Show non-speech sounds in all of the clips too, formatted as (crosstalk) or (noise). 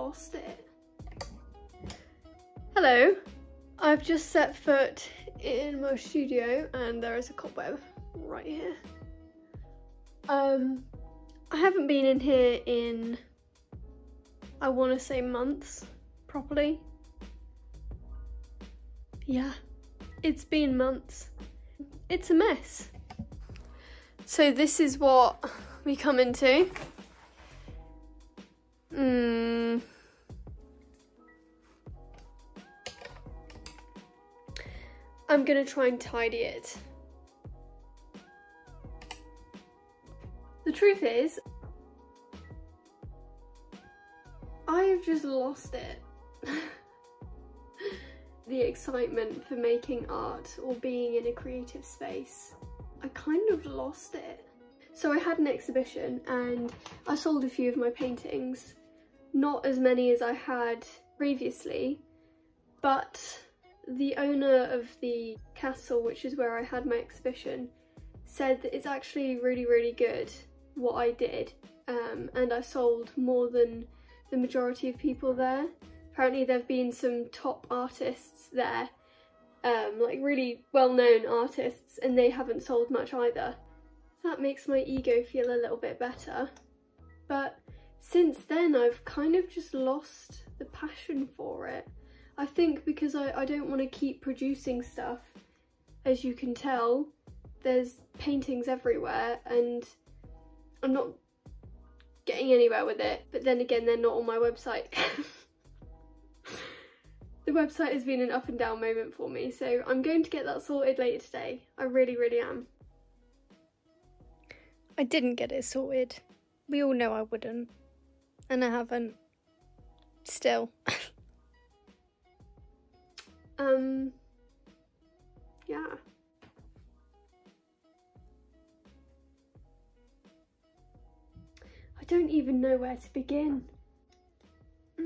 lost it. Hello, I've just set foot in my studio and there is a cobweb right here. Um, I haven't been in here in, I want to say months, properly. Yeah, it's been months. It's a mess. So this is what we come into. Hmm. I'm gonna try and tidy it. The truth is, I've just lost it. (laughs) the excitement for making art or being in a creative space. I kind of lost it. So I had an exhibition and I sold a few of my paintings. Not as many as I had previously, but the owner of the castle, which is where I had my exhibition, said that it's actually really, really good what I did. Um, and I sold more than the majority of people there. Apparently there have been some top artists there, um, like really well-known artists, and they haven't sold much either. That makes my ego feel a little bit better. But since then I've kind of just lost the passion for it. I think because I, I don't want to keep producing stuff, as you can tell, there's paintings everywhere and I'm not getting anywhere with it. But then again, they're not on my website. (laughs) the website has been an up and down moment for me, so I'm going to get that sorted later today. I really, really am. I didn't get it sorted. We all know I wouldn't. And I haven't. Still. (laughs) Um, yeah. I don't even know where to begin. (sighs)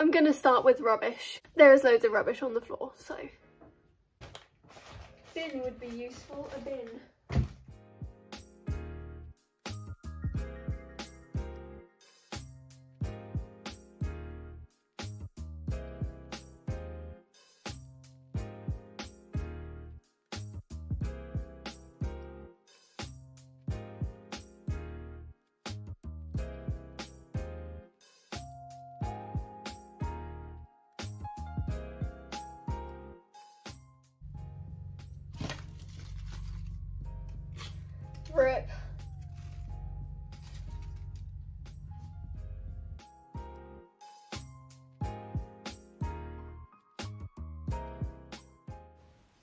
I'm gonna start with rubbish. There is loads of rubbish on the floor, so. Bin would be useful, a bin.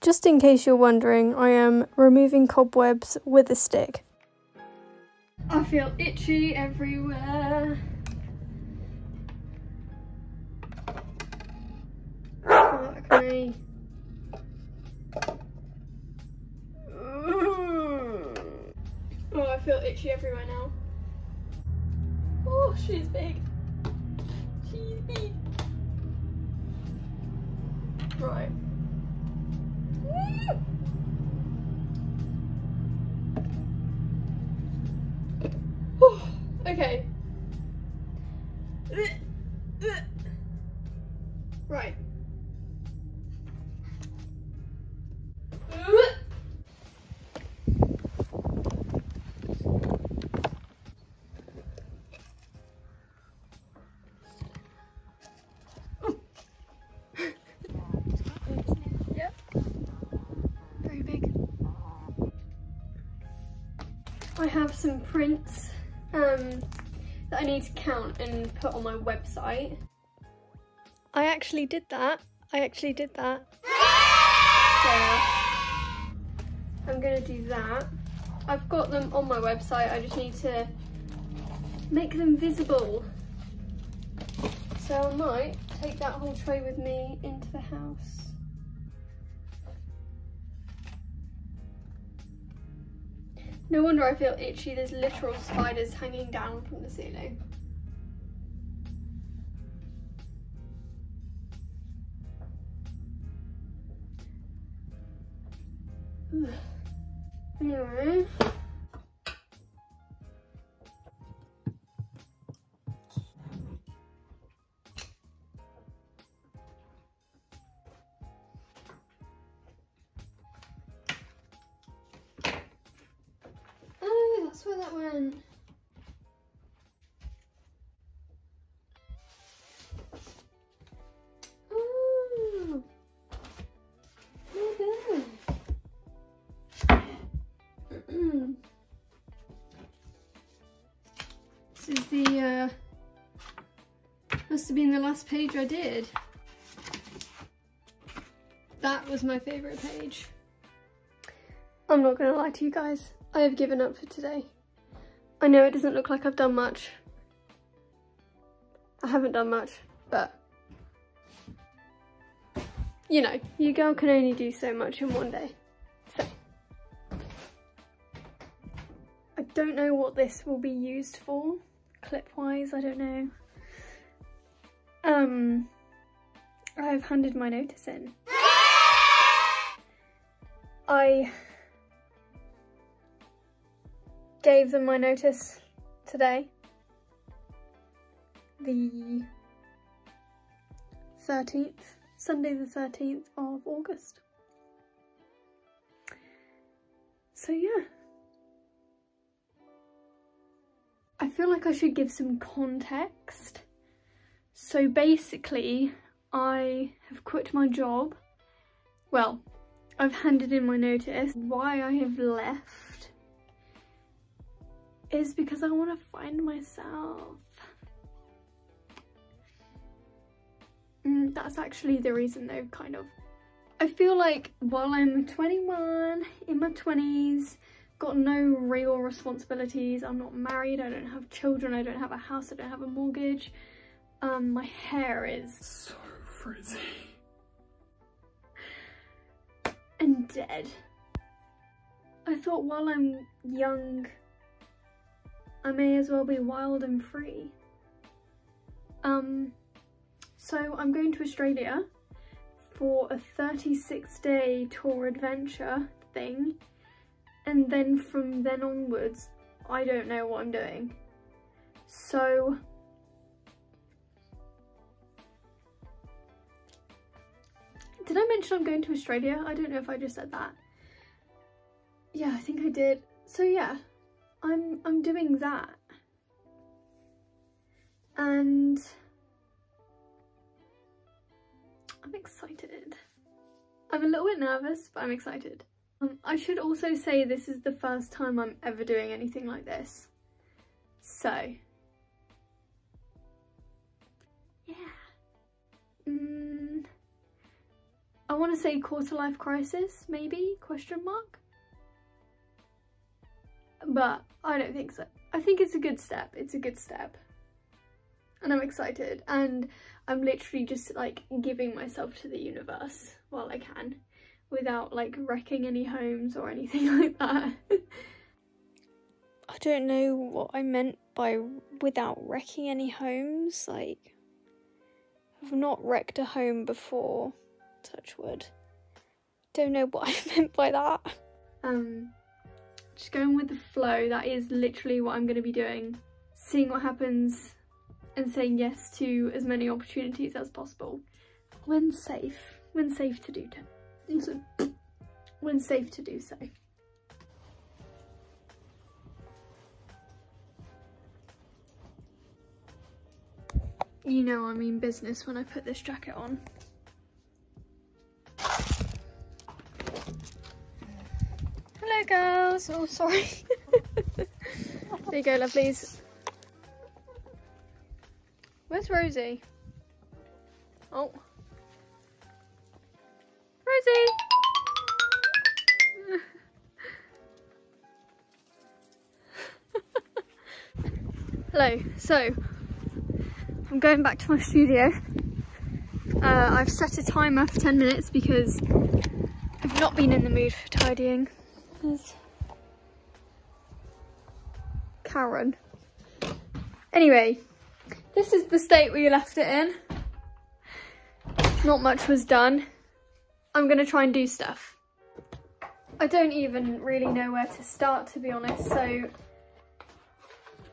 Just in case you're wondering, I am removing cobwebs with a stick. I feel itchy everywhere. Fuck me. Oh, I feel itchy everywhere now. Oh, she's big. She's big. Right. Okay. Right. I have some prints um, that I need to count and put on my website. I actually did that. I actually did that. So I'm gonna do that. I've got them on my website, I just need to make them visible. So I might take that whole tray with me into the house. No wonder I feel itchy, there's literal spiders hanging down from the ceiling. (sighs) Anyway. Last page I did. That was my favourite page. I'm not gonna lie to you guys, I have given up for today. I know it doesn't look like I've done much. I haven't done much, but you know, you girl can only do so much in one day. So I don't know what this will be used for, clip wise, I don't know. Um I've handed my notice in. I gave them my notice today. The 13th, Sunday the 13th of August. So yeah. I feel like I should give some context. So basically, I have quit my job. Well, I've handed in my notice. Why I have left is because I want to find myself. Mm, that's actually the reason though, kind of. I feel like while I'm 21, in my 20s, got no real responsibilities, I'm not married, I don't have children, I don't have a house, I don't have a mortgage, um, my hair is So frizzy. and dead. I thought while I'm young, I may as well be wild and free. Um, so I'm going to Australia for a 36 day tour adventure thing. And then from then onwards, I don't know what I'm doing. So, did I mention I'm going to Australia? I don't know if I just said that. Yeah, I think I did. So yeah, I'm I'm doing that. And I'm excited. I'm a little bit nervous, but I'm excited. Um, I should also say this is the first time I'm ever doing anything like this. So, yeah. Mm, I want to say quarter life crisis, maybe, question mark? But I don't think so. I think it's a good step, it's a good step. And I'm excited and I'm literally just like giving myself to the universe while I can without like wrecking any homes or anything (laughs) like that. I don't know what I meant by without wrecking any homes. Like, I've not wrecked a home before. Touch wood. Don't know what (laughs) I meant by that. um, just going with the flow, that is literally what I'm going to be doing. Seeing what happens and saying yes to as many opportunities as possible. When safe, when safe to do so. (coughs) When safe to do so. You know I mean business when I put this jacket on. Oh sorry. (laughs) there you go lovelies. Where's Rosie? Oh. Rosie! (laughs) Hello, so I'm going back to my studio. Uh, I've set a timer for 10 minutes because I've not been in the mood for tidying. There's Karen. Anyway, this is the state we left it in. Not much was done. I'm gonna try and do stuff. I don't even really know where to start to be honest, so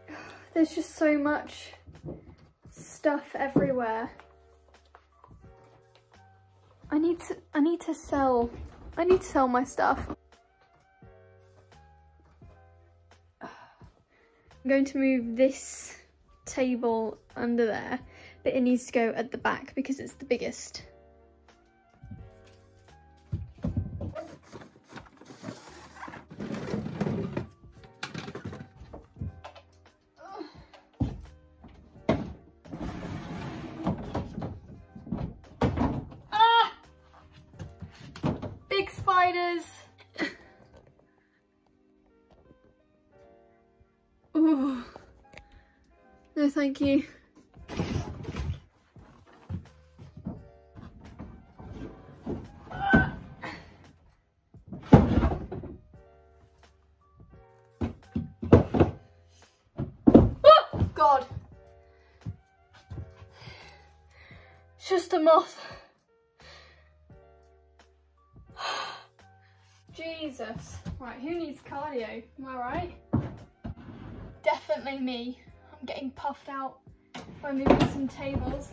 (sighs) there's just so much stuff everywhere. I need to I need to sell I need to sell my stuff. I'm going to move this table under there, but it needs to go at the back because it's the biggest. Ah! Big spiders! No, thank you. Oh, God. It's just a moth. (sighs) Jesus. Right, who needs cardio? Am I right? Definitely me. Getting puffed out by moving some tables.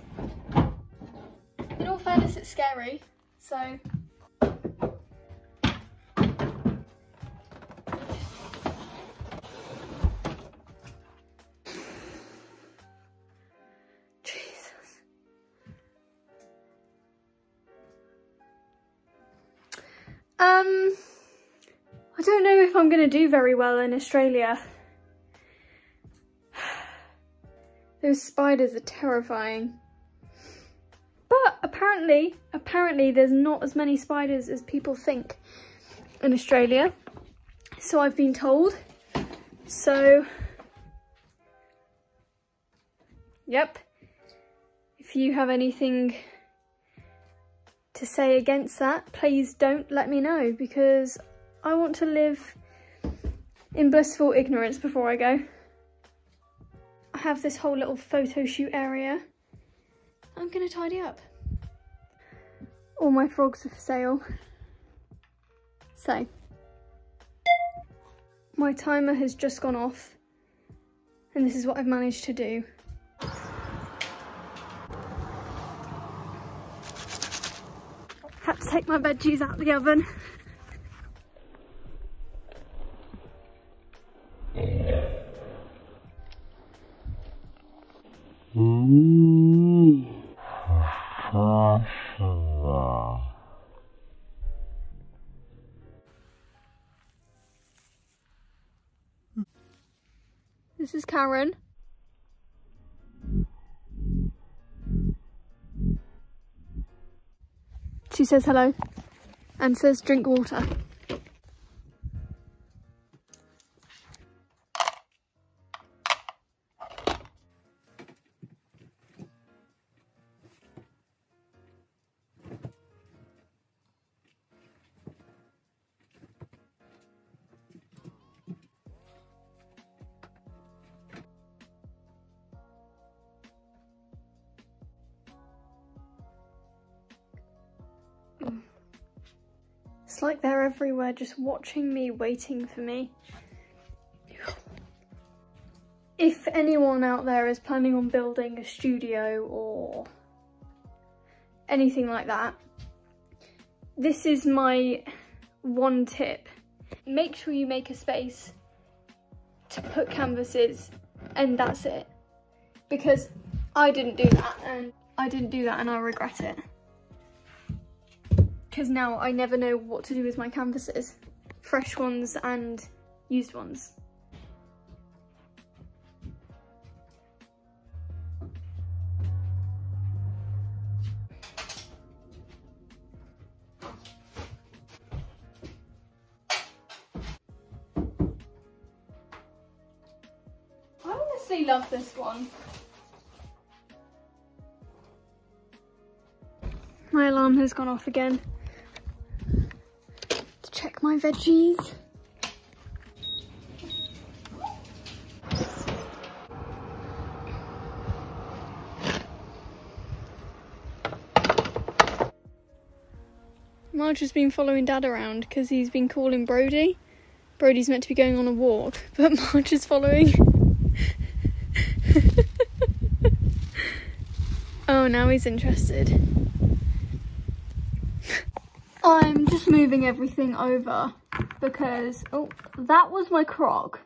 In all fairness, it's scary, so. Jesus. Um, I don't know if I'm going to do very well in Australia. Those spiders are terrifying. But apparently, apparently there's not as many spiders as people think in Australia. So I've been told. So, yep. If you have anything to say against that, please don't let me know because I want to live in blissful ignorance before I go. Have this whole little photo shoot area. I'm gonna tidy up. All my frogs are for sale. So, my timer has just gone off and this is what I've managed to do. Had to take my veggies out of the oven. This is Karen. She says hello and says drink water. Everywhere just watching me, waiting for me. If anyone out there is planning on building a studio or anything like that, this is my one tip. Make sure you make a space to put canvases and that's it. Because I didn't do that and I didn't do that and I regret it because now I never know what to do with my canvases, fresh ones and used ones. I honestly love this one. My alarm has gone off again my veggies. Marge has been following Dad around because he's been calling Brody. Brody's meant to be going on a walk, (laughs) but Marge is following. (laughs) oh, now he's interested. I'm just moving everything over because, oh, that was my crock.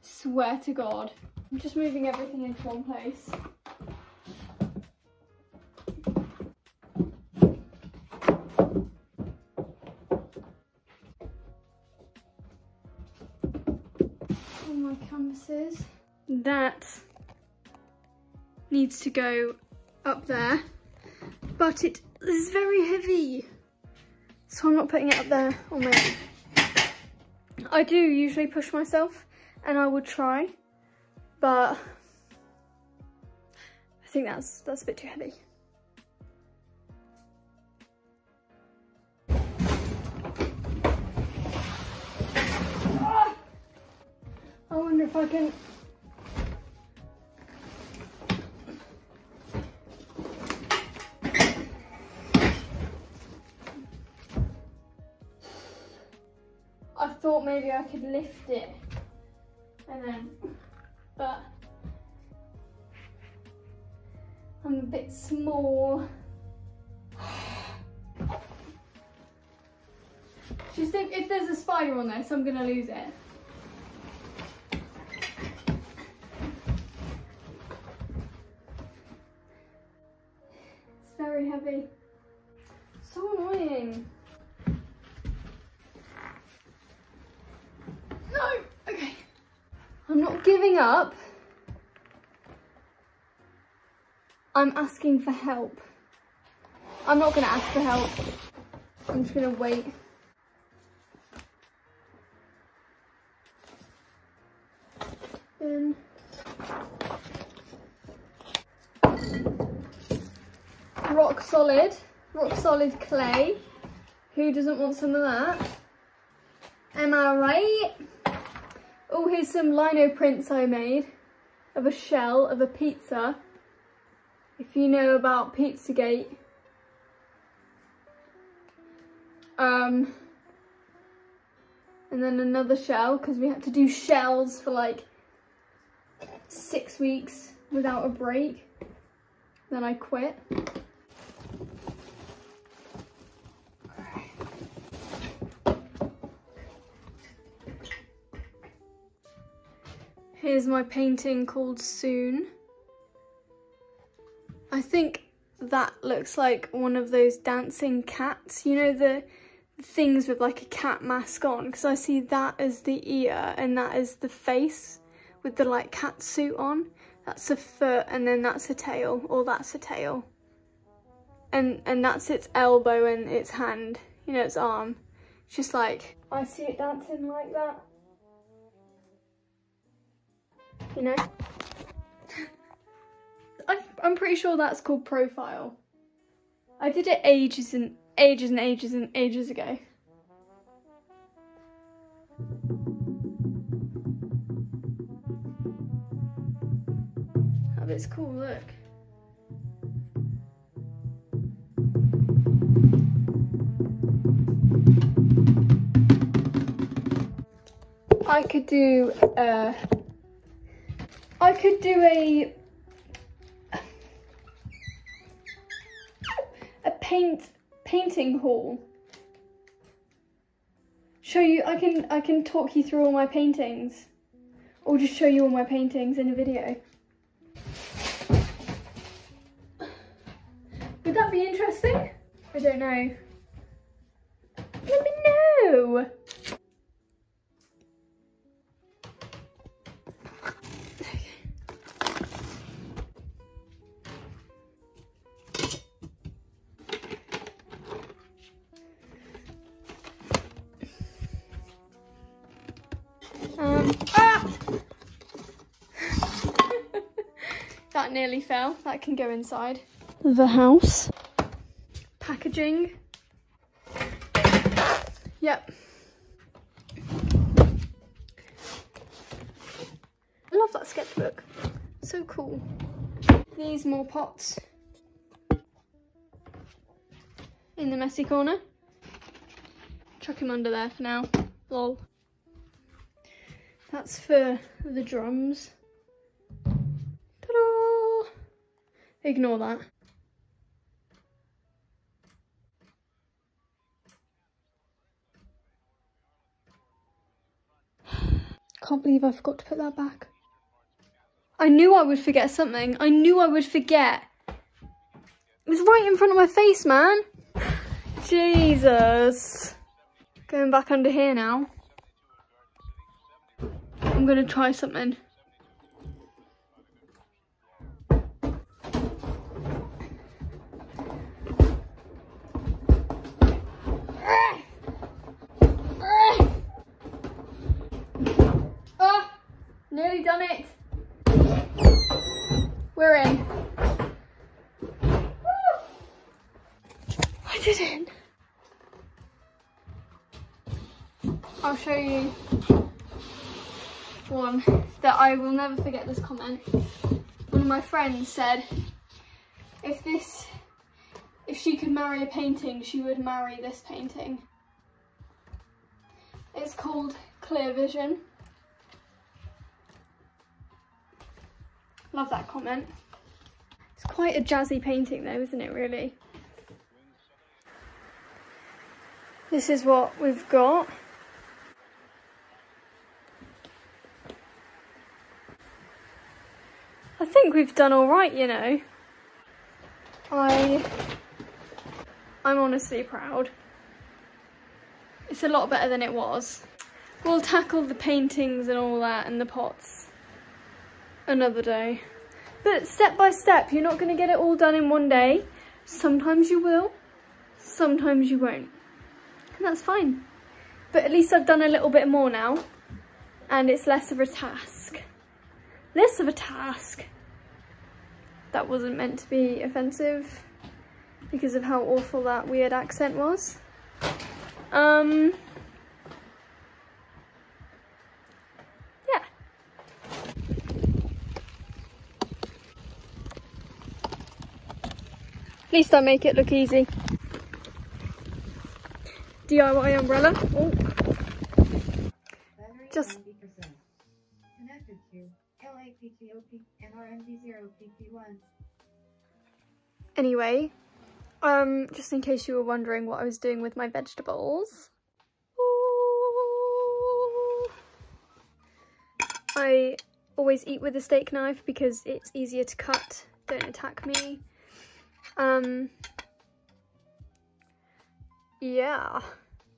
Swear to God. I'm just moving everything into one place. All my canvases. That needs to go up there, but it is very heavy. So I'm not putting it up there on my own. I do usually push myself and I would try, but I think that's that's a bit too heavy. I wonder if I can thought maybe I could lift it and then, but I'm a bit small. (sighs) Just if, if there's a spider on this, I'm gonna lose it. It's very heavy. So annoying. No! Okay. I'm not giving up. I'm asking for help. I'm not gonna ask for help. I'm just gonna wait. Then rock solid, rock solid clay. Who doesn't want some of that? Am I right? Oh, here's some lino prints I made of a shell of a pizza. If you know about Pizzagate. Um, and then another shell because we had to do shells for like six weeks without a break. Then I quit. Here's my painting called Soon. I think that looks like one of those dancing cats. You know the things with like a cat mask on because I see that as the ear and that is the face with the like cat suit on. That's a foot and then that's a tail or that's a tail. And and that's its elbow and its hand, you know, its arm. It's just like I see it dancing like that. You know? I'm pretty sure that's called profile. I did it ages and ages and ages and ages ago. Oh, it's cool, look. I could do, uh, I could do a paint painting haul. Show you I can I can talk you through all my paintings. Or just show you all my paintings in a video. Would that be interesting? I don't know. Let me know. Nearly fell. That can go inside. The house. Packaging. Yep. I love that sketchbook. So cool. These more pots. In the messy corner. chuck him under there for now. Lol. That's for the drums. Ignore that. Can't believe I forgot to put that back. I knew I would forget something. I knew I would forget. It was right in front of my face, man. Jesus. Going back under here now. I'm gonna try something. Nearly done it. We're in. I did it. I'll show you one that I will never forget this comment. One of my friends said, if this, if she could marry a painting, she would marry this painting. It's called Clear Vision. Comment. It's quite a jazzy painting though, isn't it really? This is what we've got. I think we've done all right, you know. I, I'm honestly proud. It's a lot better than it was. We'll tackle the paintings and all that and the pots another day. But step by step, you're not going to get it all done in one day. Sometimes you will, sometimes you won't. And that's fine. But at least I've done a little bit more now. And it's less of a task. Less of a task. That wasn't meant to be offensive because of how awful that weird accent was. Um, yeah. At least I make it look easy. DIY umbrella. Oh. Just connected to LAPTOP and RMD0PP1. Anyway, um, just in case you were wondering what I was doing with my vegetables. Ooh. I always eat with a steak knife because it's easier to cut. Don't attack me. Um, yeah,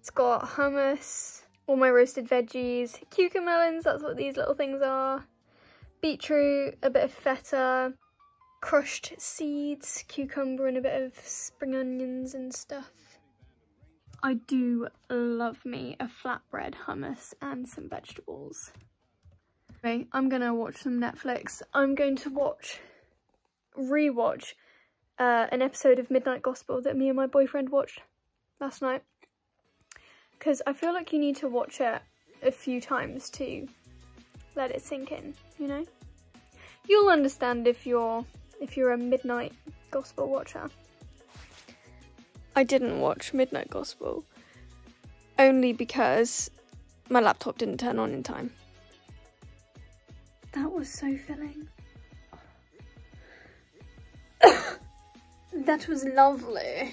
it's got hummus, all my roasted veggies, cucamelons, that's what these little things are, beetroot, a bit of feta, crushed seeds, cucumber and a bit of spring onions and stuff. I do love me a flatbread hummus and some vegetables. Okay, I'm gonna watch some Netflix. I'm going to watch, re-watch uh, an episode of Midnight Gospel that me and my boyfriend watched last night. Because I feel like you need to watch it a few times to let it sink in, you know? You'll understand if you're if you're a Midnight Gospel watcher. I didn't watch Midnight Gospel only because my laptop didn't turn on in time. That was so filling. (coughs) (coughs) (coughs) that was lovely.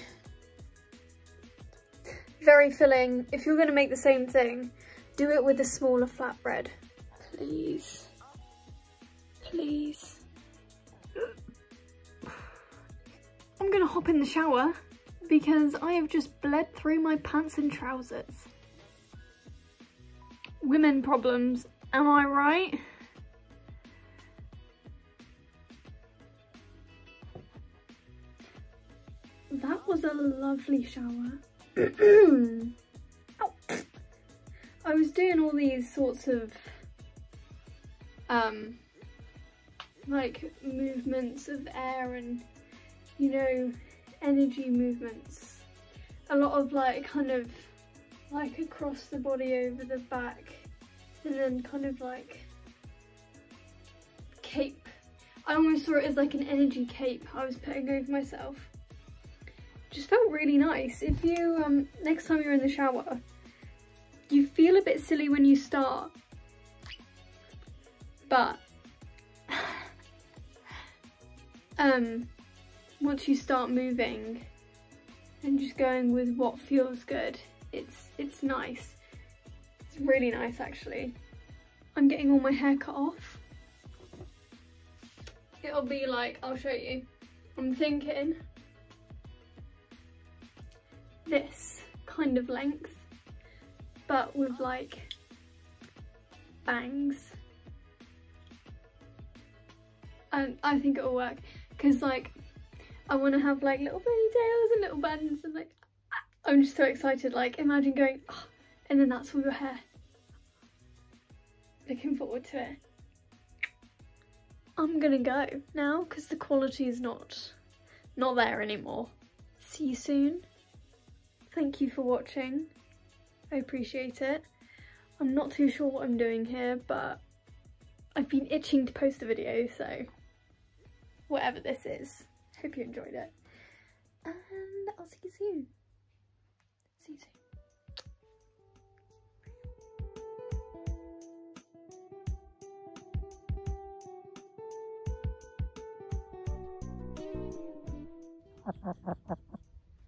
Very filling. If you're going to make the same thing, do it with a smaller flatbread. Please. Please. I'm going to hop in the shower because I have just bled through my pants and trousers. Women problems, am I right? That was a lovely shower. (clears throat) I was doing all these sorts of um like movements of air and you know energy movements. A lot of like kind of like across the body over the back and then kind of like cape. I almost saw it as like an energy cape I was putting over myself just felt really nice if you um next time you're in the shower you feel a bit silly when you start, but (sighs) um, once you start moving and just going with what feels good, it's it's nice. It's really nice actually. I'm getting all my hair cut off. It'll be like, I'll show you. I'm thinking this kind of length, but with like bangs. And I think it'll work because like I want to have like little ponytails and little buns and like I'm just so excited. Like imagine going oh, and then that's all your hair. Looking forward to it. I'm gonna go now because the quality is not not there anymore. See you soon thank you for watching I appreciate it I'm not too sure what I'm doing here but I've been itching to post a video so whatever this is Hope you enjoyed it. And I'll see you soon. See you soon.